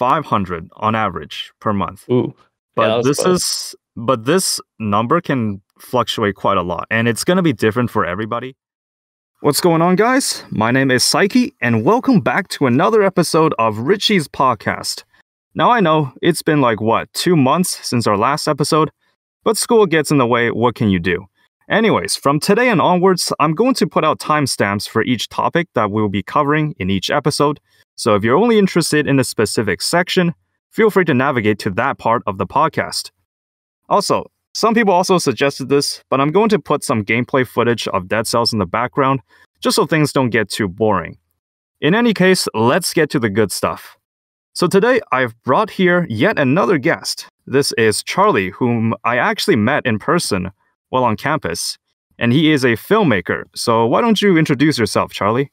500 on average per month. Ooh. But was this close. is but this number can fluctuate quite a lot and it's going to be different for everybody. What's going on guys? My name is Pseychie and welcome back to another episode of Richy's podcast. Now I know it's been like what, 2 months since our last episode, but school gets in the way, what can you do? Anyways, from today and onwards, I'm going to put out timestamps for each topic that we'll be covering in each episode. So if you're only interested in a specific section, feel free to navigate to that part of the podcast. Also, some people also suggested this, but I'm going to put some gameplay footage of Dead Cells in the background just so things don't get too boring. In any case, let's get to the good stuff. So today I've brought here yet another guest. This is Charlie, whom I actually met in person while on campus, and he is a filmmaker. So why don't you introduce yourself, Charlie?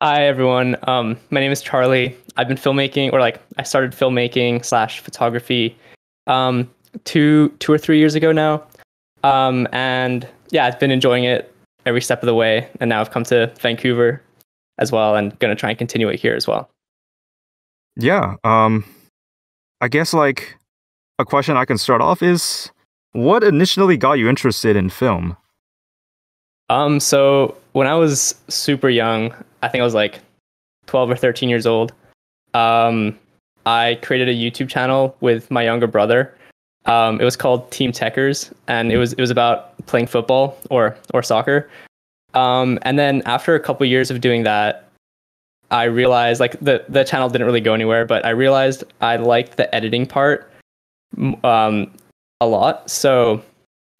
Hi everyone. Um, my name is Charlie. I've been filmmaking, or like I started filmmaking slash photography, um, two two or three years ago now. Um, and yeah, I've been enjoying it every step of the way. And now I've come to Vancouver as well, and gonna try and continue it here as well. Yeah, um I guess like a question I can start off is what initially got you interested in film? Um, so when I was super young, I think I was like 12 or 13 years old. Um, I created a YouTube channel with my younger brother. Um, it was called Team Techers, and it was it was about playing football or or soccer. Um, and then after a couple years of doing that, I realized like the the channel didn't really go anywhere, but I realized I liked the editing part um, a lot. So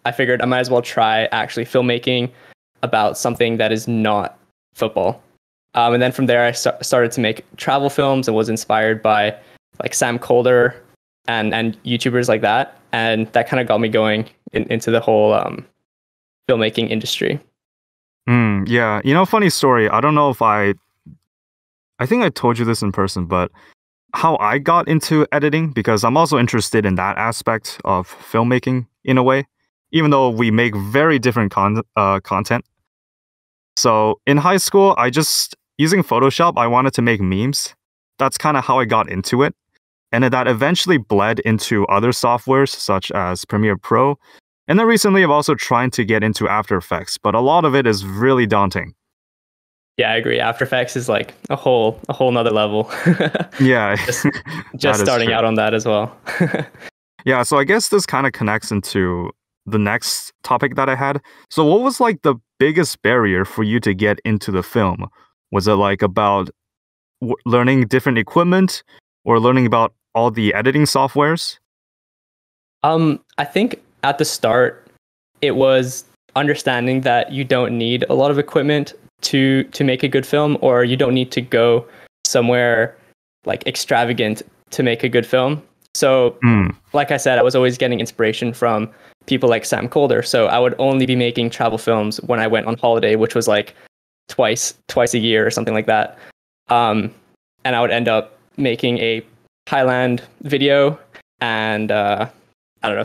I figured I might as well try actually filmmaking about something that is not football. Um, and then from there, I sta- started to make travel films and was inspired by like Sam Kolder and and YouTubers like that, and that kind of got me going in, into the whole um, filmmaking industry. Mm, yeah, you know, funny story. I don't know if I, I think I told you this in person, but how I got into editing because I'm also interested in that aspect of filmmaking in a way, even though we make very different con- uh, content. So in high school, I just using Photoshop, I wanted to make memes. That's kind of how I got into it, and that eventually bled into other softwares such as Premiere Pro and then recently, I've also tried to get into After Effects, but a lot of it is really daunting. Yeah, I agree. After Effects is like a whole a whole nother level. Yeah, Just- Just starting true. out on that as well. Yeah, so I guess this kind of connects into the next topic that I had. So, what was like the biggest barrier for you to get into the film? Was it like about w- learning different equipment or learning about all the editing softwares? Um, I think at the start, it was understanding that you don't need a lot of equipment to to make a good film, or you don't need to go somewhere like extravagant to make a good film. So, Hmm. like I said, I was always getting inspiration from people like Sam Kolder. So I would only be making travel films when I went on holiday, which was like twice twice a year or something like that. Um, and I would end up making a Thailand video and uh, I don't know.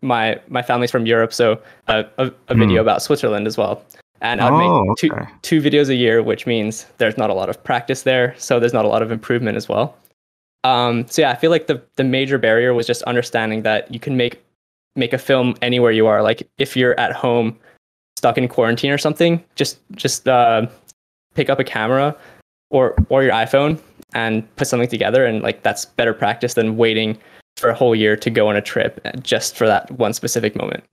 My my family's from Europe, so a, a, a video Hmm. about Switzerland as well. And I'd Oh, make two okay. two videos a year, which means there's not a lot of practice there, so there's not a lot of improvement as well. Um, so yeah, I feel like the the major barrier was just understanding that you can make make a film anywhere you are. Like if you're at home, stuck in quarantine or something, just just uh, pick up a camera or or your iPhone and put something together, and like that's better practice than waiting for a whole year to go on a trip just for that one specific moment.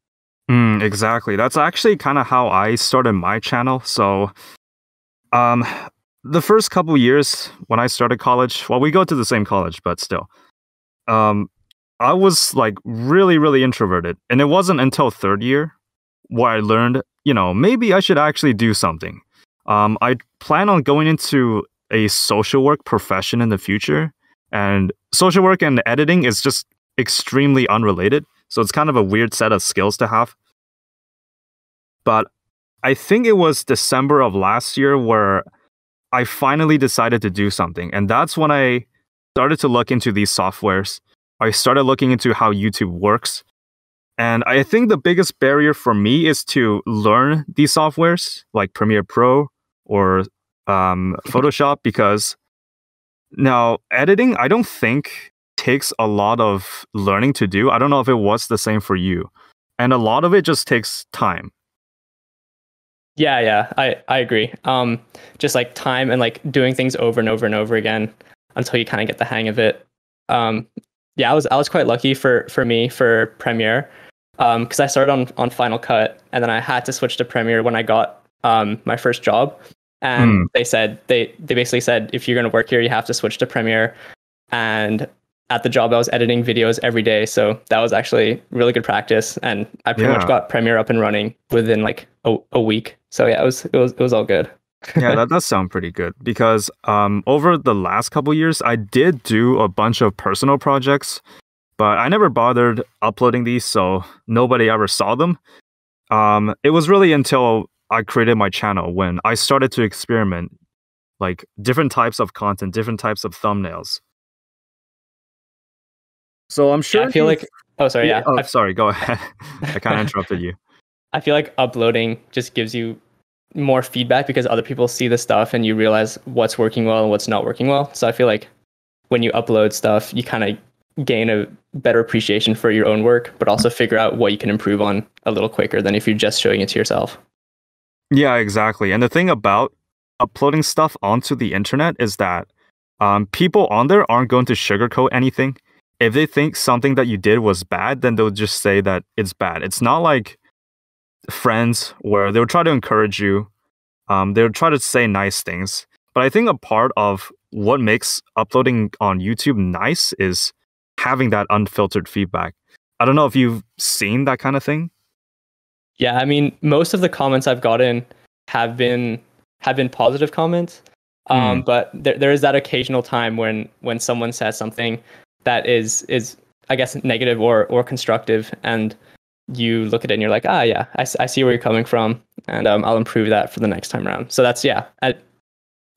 Mm, exactly. That's actually kind of how I started my channel. So, um, the first couple years when I started college, well, we go to the same college, but still, um, I was like really, really introverted, and it wasn't until third year where I learned, you know, maybe I should actually do something. Um, I plan on going into a social work profession in the future, and social work and editing is just extremely unrelated. So it's kind of a weird set of skills to have. But I think it was December of last year where I finally decided to do something. And that's when I started to look into these softwares. I started looking into how YouTube works. And I think the biggest barrier for me is to learn these softwares like Premiere Pro or um, Photoshop because Now, editing, I don't think takes a lot of learning to do. I don't know if it was the same for you. And a lot of it just takes time. Yeah, yeah, I, I agree. Um, just like time and like doing things over and over and over again until you kind of get the hang of it. Um, yeah, I was I was quite lucky for for me for Premiere because um, I started on on Final Cut and then I had to switch to Premiere when I got um, my first job. And mm. they said they they basically said if you're going to work here, you have to switch to Premiere. And at the job, I was editing videos every day, so that was actually really good practice. And I pretty yeah. much got Premiere up and running within like a, a week. So yeah, it was it was it was all good. Yeah, that does sound pretty good because um, over the last couple years, I did do a bunch of personal projects, but I never bothered uploading these, so nobody ever saw them. Um, it was really until I created my channel when I started to experiment, like different types of content, different types of thumbnails. So I'm sure. Yeah, I feel like. Oh, sorry. Yeah. Oh, sorry. Go ahead. I kind of interrupted you. I feel like uploading just gives you more feedback because other people see the stuff and you realize what's working well and what's not working well. So I feel like when you upload stuff, you kind of gain a better appreciation for your own work, but also figure out what you can improve on a little quicker than if you're just showing it to yourself. Yeah, exactly. And the thing about uploading stuff onto the internet is that um, people on there aren't going to sugarcoat anything. If they think something that you did was bad, then they'll just say that it's bad. It's not like friends where they would try to encourage you. Um, they would try to say nice things. But I think a part of what makes uploading on YouTube nice is having that unfiltered feedback. I don't know if you've seen that kind of thing. Yeah, I mean, most of the comments I've gotten have been have been positive comments. Um, mm. but there, there is that occasional time when when someone says something that is is I guess negative or or constructive, and you look at it and you're like, ah, yeah, I, I see where you're coming from, and um, I'll improve that for the next time around. So that's yeah. I,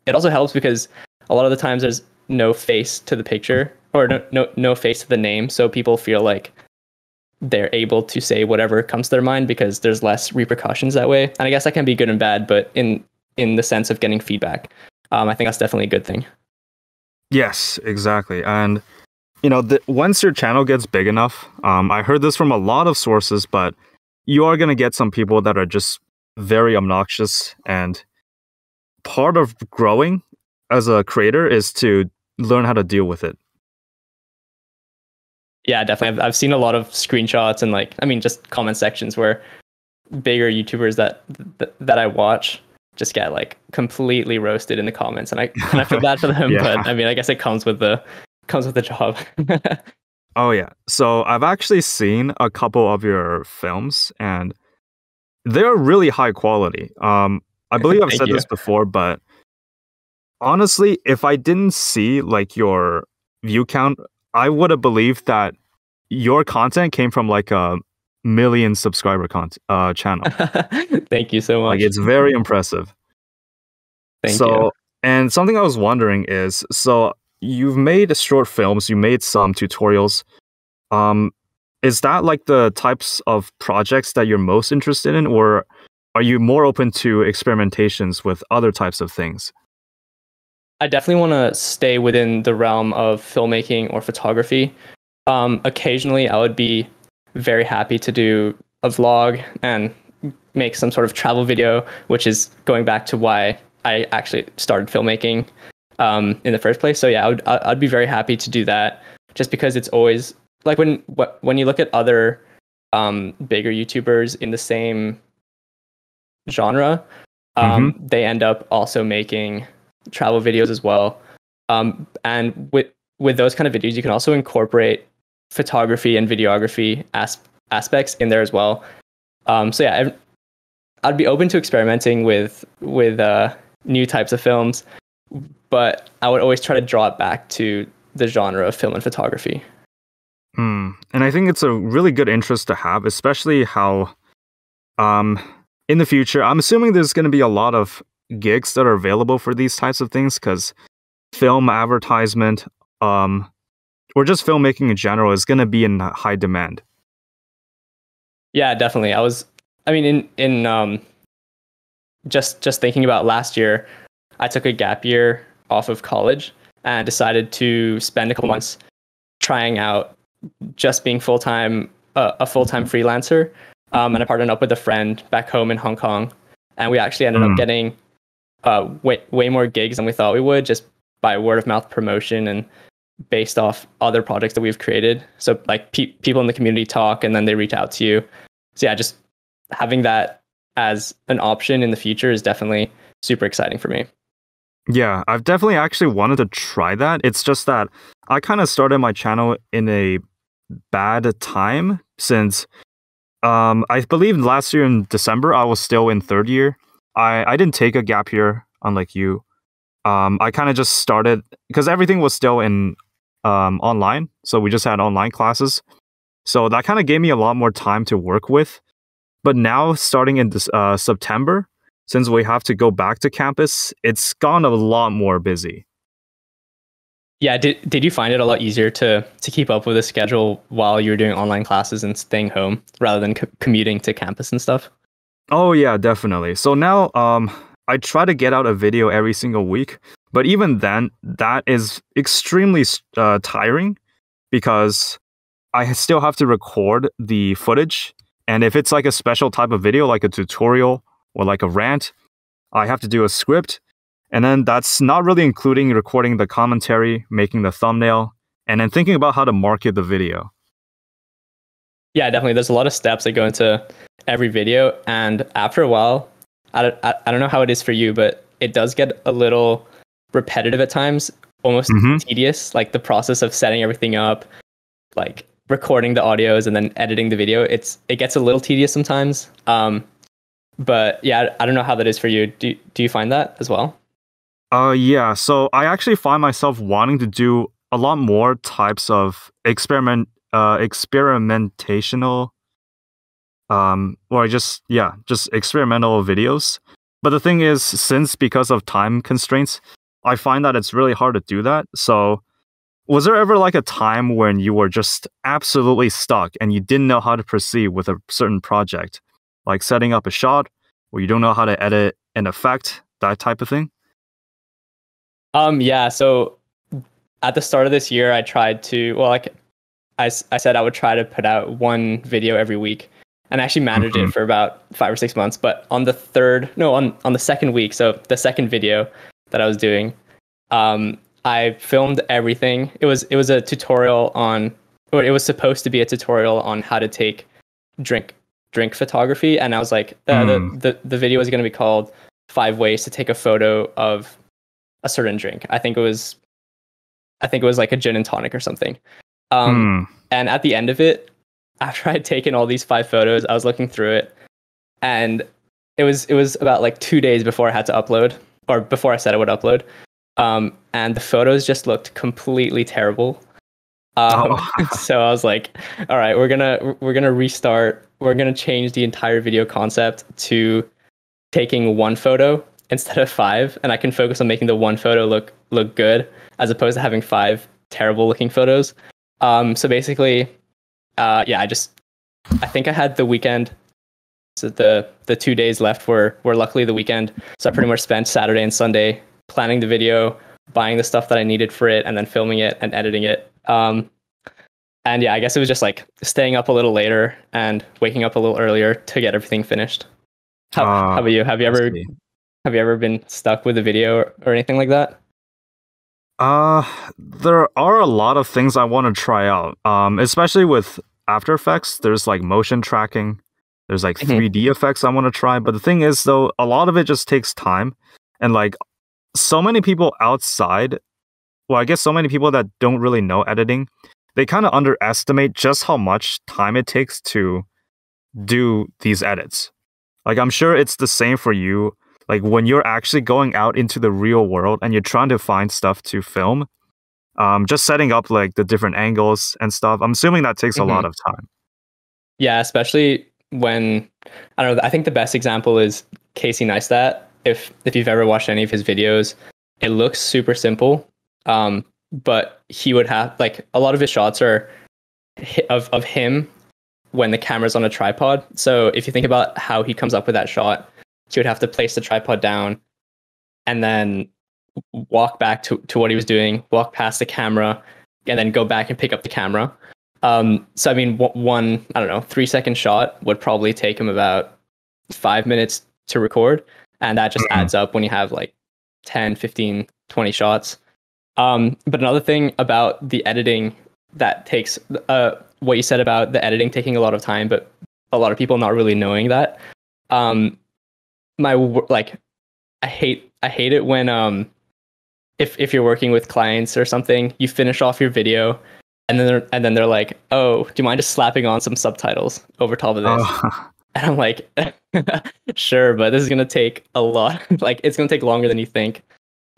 it also helps because a lot of the times there's no face to the picture or no no no face to the name, so people feel like they're able to say whatever comes to their mind because there's less repercussions that way. And I guess that can be good and bad, but in in the sense of getting feedback, um, I think that's definitely a good thing. Yes, exactly, and you know, the, once your channel gets big enough, um, I heard this from a lot of sources, but you are going to get some people that are just very obnoxious. And part of growing as a creator is to learn how to deal with it. Yeah, definitely. I've, I've seen a lot of screenshots and like, I mean, just comment sections where bigger YouTubers that that, that I watch just get like completely roasted in the comments, and I kind of feel bad for them. yeah. But I mean, I guess it comes with the comes with the job. oh yeah. So I've actually seen a couple of your films and they're really high quality. Um I believe I've said you. this before, but honestly, if I didn't see like your view count, I would have believed that your content came from like a million subscriber content uh channel. Thank you so much. Like it's very impressive. Thank so, you. And something I was wondering is so you've made short films, you made some tutorials. Um, is that like the types of projects that you're most interested in, or are you more open to experimentations with other types of things? I definitely want to stay within the realm of filmmaking or photography. Um, occasionally, I would be very happy to do a vlog and make some sort of travel video, which is going back to why I actually started filmmaking um, in the first place. So yeah, I would I'd be very happy to do that just because it's always like when when you look at other um, bigger YouTubers in the same genre, um, mm-hmm. they end up also making travel videos as well. Um, and with with those kind of videos, you can also incorporate photography and videography as- aspects in there as well. Um, so yeah, I'd be open to experimenting with with uh, new types of films but I would always try to draw it back to the genre of film and photography. Mm. And I think it's a really good interest to have, especially how um, in the future, I'm assuming there's going to be a lot of gigs that are available for these types of things because film advertisement um, or just filmmaking in general is going to be in high demand. Yeah, definitely. I was, I mean, in in um, just just thinking about last year, I took a gap year off of college and decided to spend a couple months trying out just being full time uh, a full time freelancer. Um, and I partnered up with a friend back home in Hong Kong, and we actually ended Mm. up getting uh, way way more gigs than we thought we would just by word of mouth promotion and based off other projects that we've created. So like pe- people in the community talk, and then they reach out to you. So yeah, just having that as an option in the future is definitely super exciting for me. Yeah, I've definitely actually wanted to try that. It's just that I kind of started my channel in a bad time since um I believe last year in December I was still in third year. I I didn't take a gap year unlike you. Um I kind of just started because everything was still in um online, so we just had online classes. So that kind of gave me a lot more time to work with. But now starting in this uh September, since we have to go back to campus, it's gone a lot more busy. Yeah, did did you find it a lot easier to to keep up with the schedule while you were doing online classes and staying home rather than co- commuting to campus and stuff? Oh yeah, definitely. So now um I try to get out a video every single week, but even then that is extremely uh, tiring because I still have to record the footage and if it's like a special type of video like a tutorial or like a rant, I have to do a script and then that's not really including recording the commentary, making the thumbnail, and then thinking about how to market the video. Yeah, definitely. There's a lot of steps that go into every video, and after a while, I don't, I, don't know how it is for you, but it does get a little repetitive at times, almost Mhm. tedious. Like the process of setting everything up, like recording the audios and then editing the video. It's it gets a little tedious sometimes. Um, but yeah, I don't know how that is for you. Do do you find that as well? Uh yeah, so I actually find myself wanting to do a lot more types of experiment uh experimentational um or just yeah, just experimental videos. But the thing is since because of time constraints, I find that it's really hard to do that. So was there ever like a time when you were just absolutely stuck and you didn't know how to proceed with a certain project? Like setting up a shot or you don't know how to edit an effect, that type of thing? Um, yeah. So at the start of this year, I tried to, well, like I, I said, I would try to put out one video every week and I actually managed Mhm. it for about five or six months. But on the third, no, on, on the second week, so the second video that I was doing, um, I filmed everything. It was, it was a tutorial on, or it was supposed to be a tutorial on how to take drink, drink photography. And I was like, uh, Mm. the, the, the video is going to be called five ways to take a photo of a certain drink. I think it was I think it was like a gin and tonic or something. Um, Hmm. and at the end of it, after I'd taken all these five photos, I was looking through it and it was it was about like 2 days before I had to upload or before I said I would upload. Um, and the photos just looked completely terrible. Um, Oh. so I was like, all right, we're gonna we're gonna restart. We're gonna change the entire video concept to taking one photo instead of five, and I can focus on making the one photo look look good as opposed to having five terrible looking photos. Um, so basically, uh, yeah, I just I think I had the weekend. So the the two days left were were luckily the weekend. So I pretty much spent Saturday and Sunday planning the video, buying the stuff that I needed for it, and then filming it and editing it. Um, and yeah, I guess it was just like staying up a little later and waking up a little earlier to get everything finished. How, Ah, how about you? Have you ever have you ever been stuck with a video or, or anything like that? Uh, there are a lot of things I want to try out. Um, especially with After Effects. There's like motion tracking. There's like Mhm. 3D effects I want to try. But the thing is, though, a lot of it just takes time, and like so many people outside. Well, I guess so many people that don't really know editing, they kind of underestimate just how much time it takes to do these edits. Like I'm sure it's the same for you like when you're actually going out into the real world and you're trying to find stuff to film um just setting up like the different angles and stuff i'm assuming that takes a lot of time Yeah, especially when I don't know. I think the best example is Casey Neistat. If if you've ever watched any of his videos, it looks super simple. Um, but he would have like a lot of his shots are of of him when the camera's on a tripod. So if you think about how he comes up with that shot, he would have to place the tripod down and then walk back to, to what he was doing, walk past the camera, and then go back and pick up the camera. Um, so I mean, one I don't know three second shot would probably take him about five minutes to record, and that just Mhm. adds up when you have like 10, 15, 20 shots. Um, but another thing about the editing that takes uh, what you said about the editing taking a lot of time, but a lot of people not really knowing that. Um, my like, I hate I hate it when um, if if you're working with clients or something, you finish off your video, and then they're, and then they're like, oh, do you mind just slapping on some subtitles over top of this? Oh, And I'm like, sure, but this is gonna take a lot. like, it's gonna take longer than you think.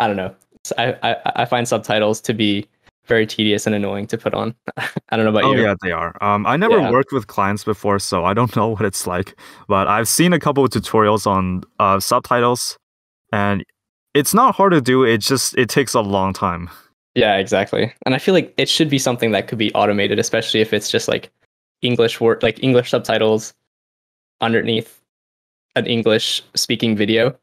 I don't know. I, I I find subtitles to be very tedious and annoying to put on. I don't know about oh you. yeah, they are. Um, I never Yeah. worked with clients before, so I don't know what it's like. But I've seen a couple of tutorials on uh, subtitles, and it's not hard to do. It just it takes a long time. Yeah, exactly. And I feel like it should be something that could be automated, especially if it's just like English word, like English subtitles underneath an English speaking video.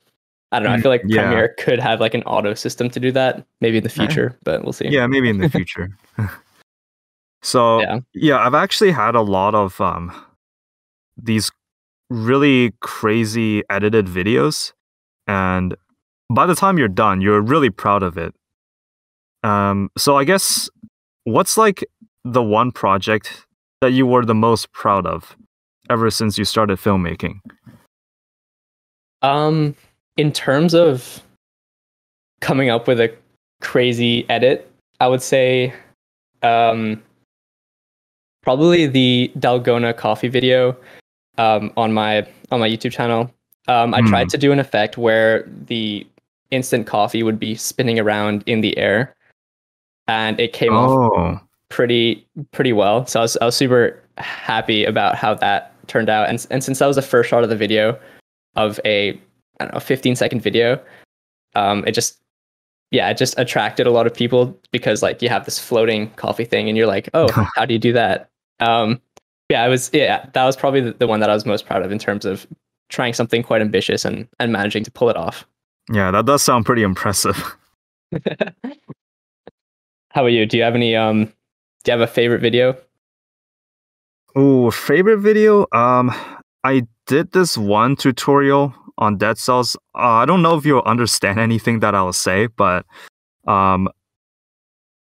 I don't know. I Mm, feel like yeah. Premiere could have like an auto system to do that, maybe in the Eh. future, but we'll see. Yeah, maybe in the future. so Yeah. yeah, I've actually had a lot of um these really crazy edited videos, and by the time you're done, you're really proud of it. Um, so I guess what's like the one project that you were the most proud of ever since you started filmmaking? Um, in terms of coming up with a crazy edit, I would say, um, probably the Dalgona coffee video, um, on my on my YouTube channel. Um, I Hmm. tried to do an effect where the instant coffee would be spinning around in the air, and it came off Oh, pretty pretty well. So I was I was super happy about how that turned out. And and since that was the first shot of the video of a I don't know 15 second video, um, it just yeah it just attracted a lot of people because like you have this floating coffee thing and you're like oh how do you do that? Um, yeah, I was yeah that was probably the, the one that I was most proud of in terms of trying something quite ambitious and and managing to pull it off. yeah, that does sound pretty impressive. How about you? Do you have any um do you have a favorite video? Oh, favorite video? Um, I did this one tutorial on Dead Cells. Uh, I don't know if you'll understand anything that I'll say, but um,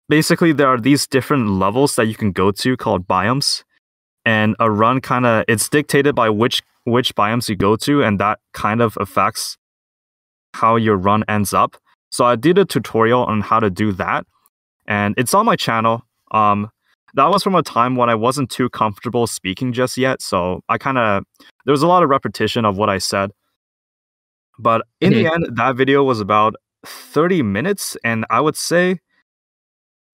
basically there are these different levels that you can go to called biomes, and a run kind of it's dictated by which which biomes you go to, and that kind of affects how your run ends up. So I did a tutorial on how to do that, and it's on my channel. Um, that was from a time when I wasn't too comfortable speaking just yet. So I kind of, there was a lot of repetition of what I said. But in the end, that video was about 30 minutes. And I would say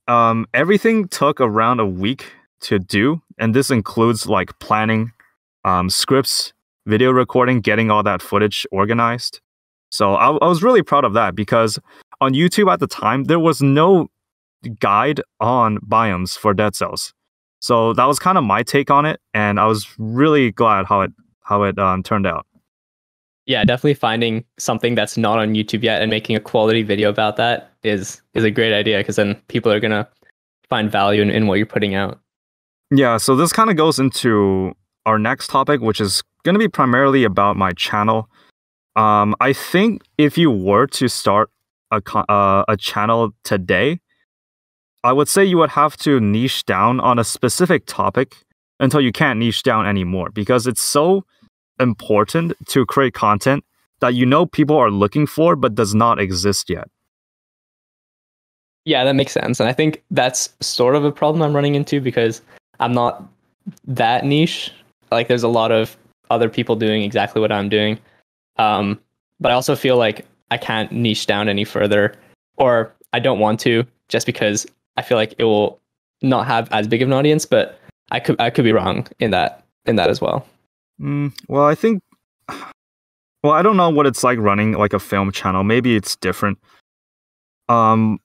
um, everything took around a week to do. And this includes like planning, um, scripts, video recording, getting all that footage organized. So I, I was really proud of that because on YouTube at the time, there was no guide on biomes for Dead Cells. So that was kind of my take on it, and I was really glad how it how it um, turned out. Yeah definitely finding something that's not on youtube yet and making a quality video about that is is a great idea because then people are gonna find value in, in what you're putting out Yeah, so this kind of goes into our next topic, which is going to be primarily about my channel. Um, I think if you were to start a uh, a channel today, I would say you would have to niche down on a specific topic until you can't niche down anymore because it's so important to create content that you know people are looking for but does not exist yet. yeah that makes sense and i think that's sort of a problem i'm running into because i'm not that niche like there's a lot of other people doing exactly what i'm doing um, but i also feel like i can't niche down any further or i don't want to just because i feel like it will not have as big of an audience but i could i could be wrong in that in that as well Mm, well, I think. Well, I don't know what it's like running like a film channel. Maybe it's different. Um.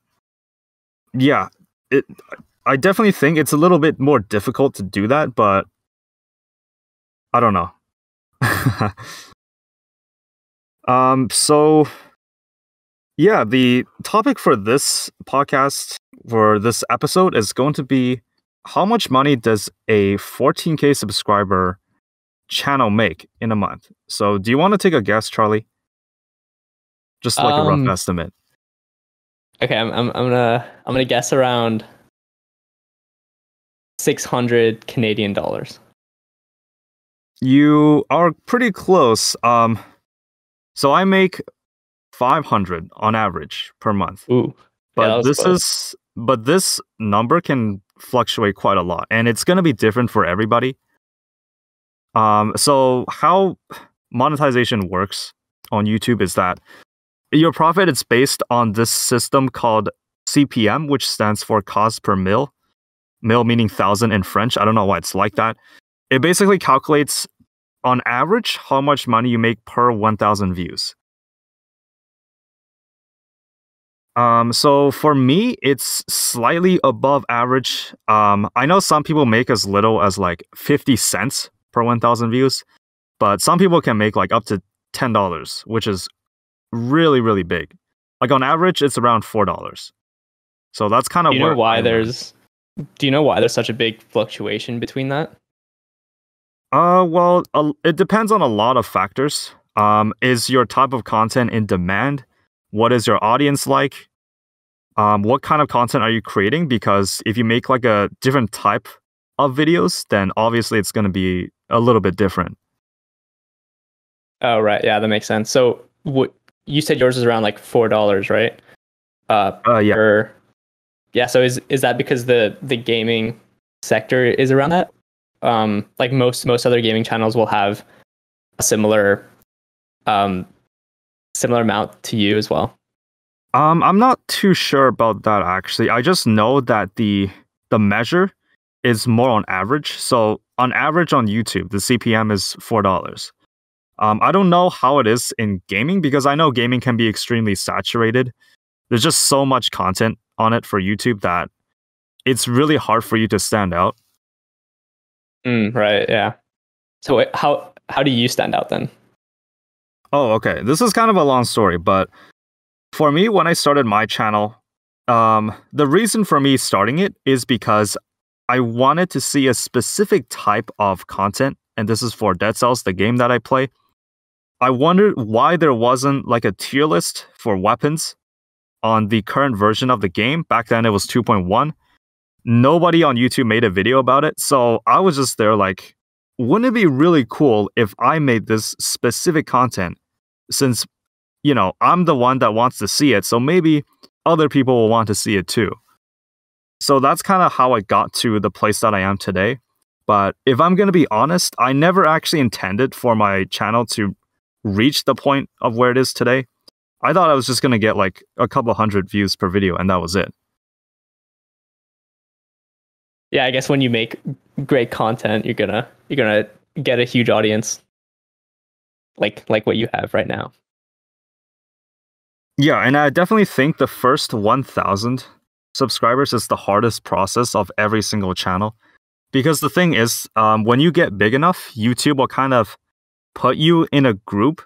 Yeah, it. I definitely think it's a little bit more difficult to do that, but I don't know. um. So. Yeah, the topic for this podcast, for this episode, is going to be how much money does a 14K subscriber channel make in a month? So, do you want to take a guess, Charlie? Just like a Um, rough estimate. Okay, I'm, I'm I'm gonna I'm gonna guess around six hundred Canadian dollars. You are pretty close. Um, so I make 500 on average per month. Ooh, but was this close. is but this number can fluctuate quite a lot and it's going to be different for everybody um so how monetization works on youtube is that your profit is based on this system called cpm which stands for cost per mil mil meaning thousand in french. I don't know why it's like that. It basically calculates on average how much money you make per 1000 views. Um, so for me, it's slightly above average. Um, I know some people make as little as like 50 cents per 1,000 views, but some people can make like up to $10, which is really, really big. Like on average, it's around $4. So that's kind of Do you know where why there's do you know why there's such a big fluctuation between that? Uh, well, a- it depends on a lot of factors. Um, is your type of content in demand? What is your audience like? Um, what kind of content are you creating? Because if you make like a different type of videos, then obviously it's going to be a little bit different. Oh right, yeah, that makes sense. So what you said yours is around like four dollars, right? Uh, Uh, yeah. per yeah. So is is that because the the gaming sector is around that? Um, like most most other gaming channels will have a similar um similar amount to you as well. Um, I'm not too sure about that actually. I just know that the the measure is more on average. So on average on YouTube, the CPM is four dollars. Um, I don't know how it is in gaming because I know gaming can be extremely saturated. There's just so much content on it for YouTube that it's really hard for you to stand out. Mm, right. Yeah. So wait, how how do you stand out then? Oh, okay. This is kind of a long story, but for me, when I started my channel, um, the reason for me starting it is because I wanted to see a specific type of content, and this is for Dead Cells, the game that I play. I wondered why there wasn't like a tier list for weapons on the current version of the game. Back then, it was 2.1. Nobody on YouTube made a video about it, so I was just there like, wouldn't it be really cool if I made this specific content since you know I'm the one that wants to see it so maybe other people will want to see it too so that's kind of how I got to the place that I am today. But if I'm going to be honest I never actually intended for my channel to reach the point of where it is today. I thought I was just going to get like a couple hundred views per video and that was it. Yeah, I guess when you make great content, you're gonna you're gonna get a huge audience, like like what you have right now. Yeah, and I definitely think the first 1000 subscribers is the hardest process of every single channel. Because the thing is, um, when you get big enough, YouTube will kind of put you in a group,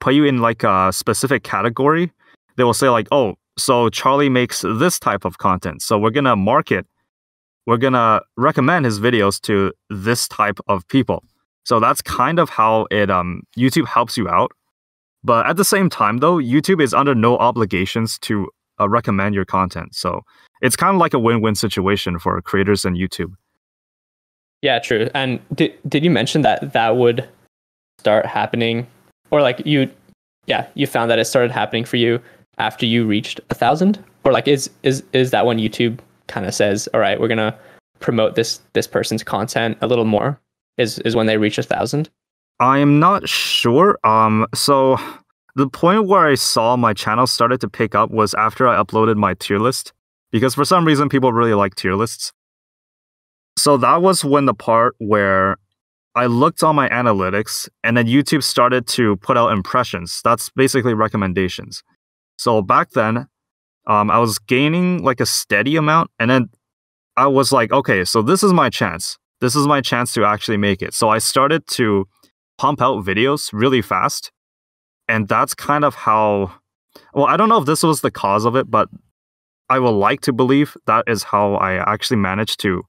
put you in like a specific category. They will say, like, oh, so Charlie makes this type of content. So we're going to market, we're going to recommend his videos to this type of people. So that's kind of how it um, YouTube helps you out. But at the same time, though, YouTube is under no obligations to uh, recommend your content. So it's kind of like a win win situation for creators and YouTube. Yeah, true. And did did you mention that that would start happening, or like you, yeah, you found that it started happening for you after you reached a thousand, or like is is is that when YouTube kind of says, all right, we're gonna promote this this person's content a little more? Is is when they reach a thousand? I am not sure. Um, so the point where I saw my channel started to pick up was after I uploaded my tier list, because for some reason people really like tier lists. So that was when the part where I looked on my analytics and then YouTube started to put out impressions. That's basically recommendations. So back then, um, I was gaining like a steady amount, and then I was like, okay, so this is my chance. This is my chance to actually make it. So I started to pump out videos really fast. And that's kind of how well, I don't know if this was the cause of it, but I would like to believe that is how I actually managed to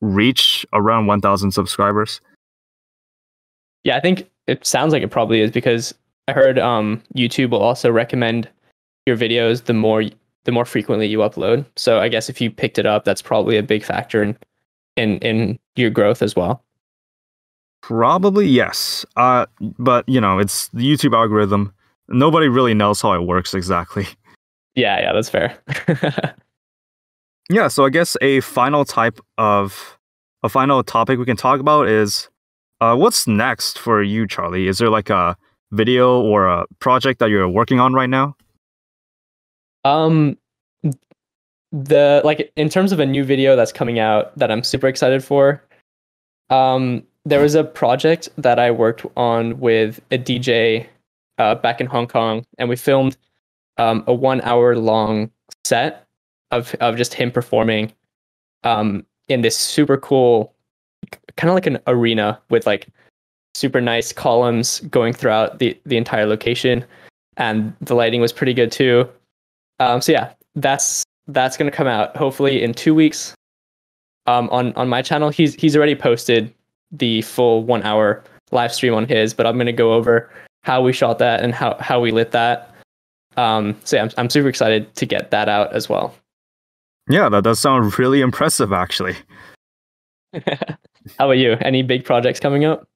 reach around 1,000 subscribers. Yeah, I think it sounds like it probably is because I heard um, YouTube will also recommend your videos the more the more frequently you upload. So I guess if you picked it up, that's probably a big factor in in in your growth as well. Probably yes. Uh, but you know, it's the YouTube algorithm. Nobody really knows how it works exactly. Yeah, yeah, that's fair. yeah, so I guess a final type of a final topic we can talk about is uh, what's next for you, Charlie? Is there like a video or a project that you're working on right now? Um, the like in terms of a new video that's coming out that I'm super excited for. Um, there was a project that I worked on with a DJ uh, back in Hong Kong, and we filmed um, a one hour long set of of just him performing um, in this super cool kind of like an arena with like super nice columns going throughout the the entire location and the lighting was pretty good too. Um, so yeah that's that's going to come out hopefully in two weeks um, on on my channel. He's he's already posted the full one hour live stream on his but i'm going to go over how we shot that and how how we lit that um, so yeah, I'm, I'm super excited to get that out as well. Yeah, that does sound really impressive, actually. How about you? Any big projects coming up?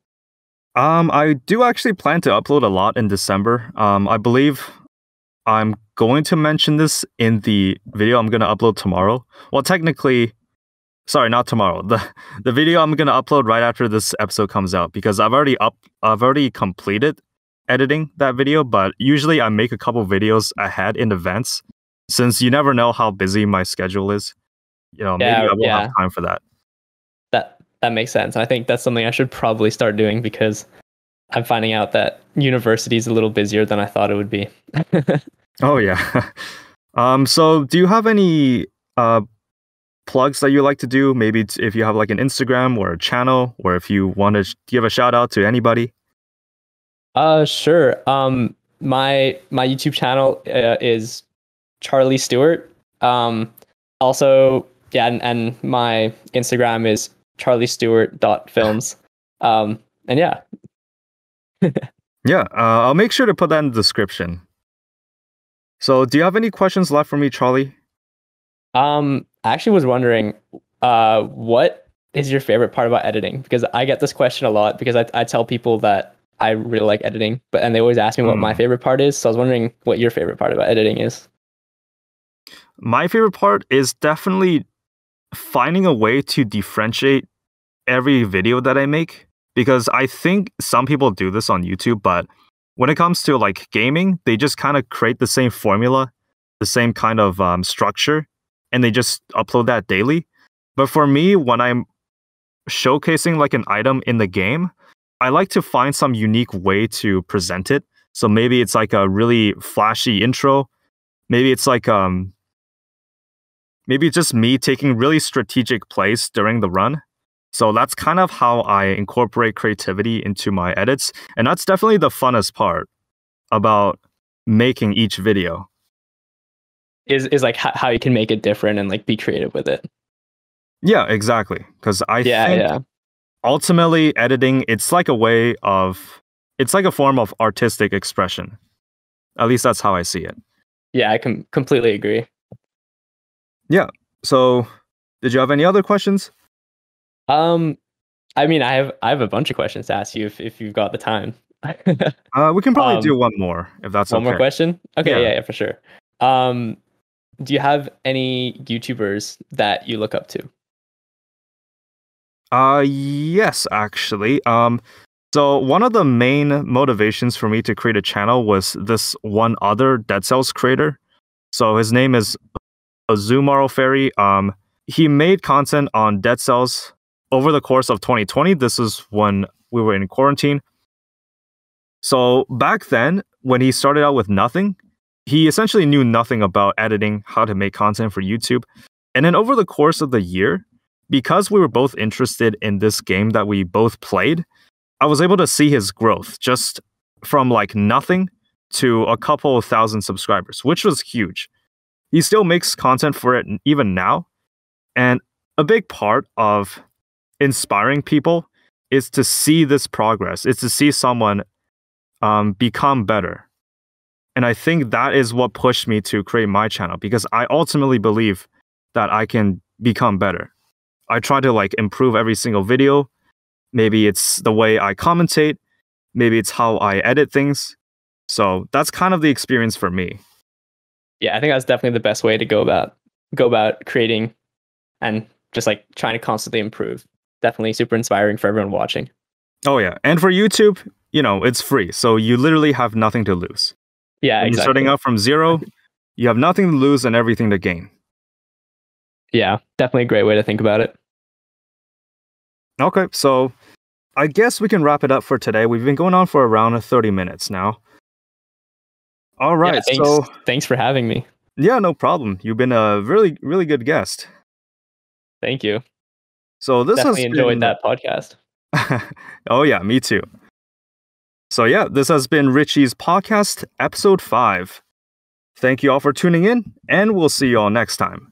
Um, I do actually plan to upload a lot in December. Um, I believe I'm going to mention this in the video I'm going to upload tomorrow. Well, technically, sorry, not tomorrow. The the video I'm going to upload right after this episode comes out because I've already up I've already completed editing that video, but usually I make a couple videos ahead in advance since you never know how busy my schedule is. You know, yeah, maybe I won't yeah. have time for that. That that makes sense. I think that's something I should probably start doing because I'm finding out that university is a little busier than I thought it would be. oh yeah. um so do you have any uh plugs that you like to do? Maybe if you have like an Instagram or a channel or if you want to give a shout out to anybody? Uh, sure. Um, my my YouTube channel uh, is Charlie Stewart. Um, also, yeah, and, and my Instagram is Charlie Stewart dot films. Um, and yeah. yeah, uh, I'll make sure to put that in the description. So, do you have any questions left for me, Charlie? Um, I actually was wondering, uh, what is your favorite part about editing? Because I get this question a lot because I, I tell people that I really like editing, but and they always ask me what my hmm. favorite part is. So I was wondering what your favorite part about editing is. My favorite part is definitely finding a way to differentiate every video that I make because I think some people do this on YouTube, but when it comes to like gaming, they just kind of create the same formula, the same kind of um, structure, and they just upload that daily. But for me, when I'm showcasing like an item in the game, I like to find some unique way to present it. So maybe it's like a really flashy intro. Maybe it's like um maybe it's just me taking really strategic plays during the run. So that's kind of how I incorporate creativity into my edits. And that's definitely the funnest part about making each video. Is is like how you can make it different and like be creative with it. Yeah, exactly. Because I yeah, think yeah. ultimately editing it's like a way of it's like a form of artistic expression. At least that's how i see it. Yeah i can completely agree. Yeah. So did you have any other questions? Um i mean i have i have a bunch of questions to ask you if, if you've got the time. Uh, we can probably um, do one more if that's one okay. more question? Okay yeah. yeah yeah for sure. Um do you have any youtubers that you look up to uh yes, actually. Um so one of the main motivations for me to create a channel was this one other Dead Cells creator. So his name is Azumaro Fairy. Um he made content on Dead Cells over the course of 2020. This is when we were in quarantine. So back then, when he started out with nothing, he essentially knew nothing about editing, how to make content for YouTube. And then over the course of the year, because we were both interested in this game that we both played, I was able to see his growth just from like nothing to a couple of thousand subscribers, which was huge. He still makes content for it even now. And a big part of inspiring people is to see this progress, is to see someone um, become better. And I think that is what pushed me to create my channel because I ultimately believe that I can become better. I try to like improve every single video. Maybe it's the way I commentate, maybe it's how I edit things. So that's kind of the experience for me. Yeah, I think that's definitely the best way to go about go about creating and just like trying to constantly improve. Definitely super inspiring for everyone watching. Oh yeah, and for YouTube, you know, it's free, so you literally have nothing to lose. Yeah, When exactly. You're starting out from zero, you have nothing to lose and everything to gain. Yeah, definitely a great way to think about it. Okay, so I guess we can wrap it up for today. We've been going on for around 30 minutes now. All right, Yeah, thanks, so thanks for having me. yeah, no problem. You've been a really, really good guest. Thank you. So this definitely has enjoyed been... that podcast. oh yeah, me too. So yeah, this has been Richy's podcast, episode five. Thank you all for tuning in, and we'll see you all next time.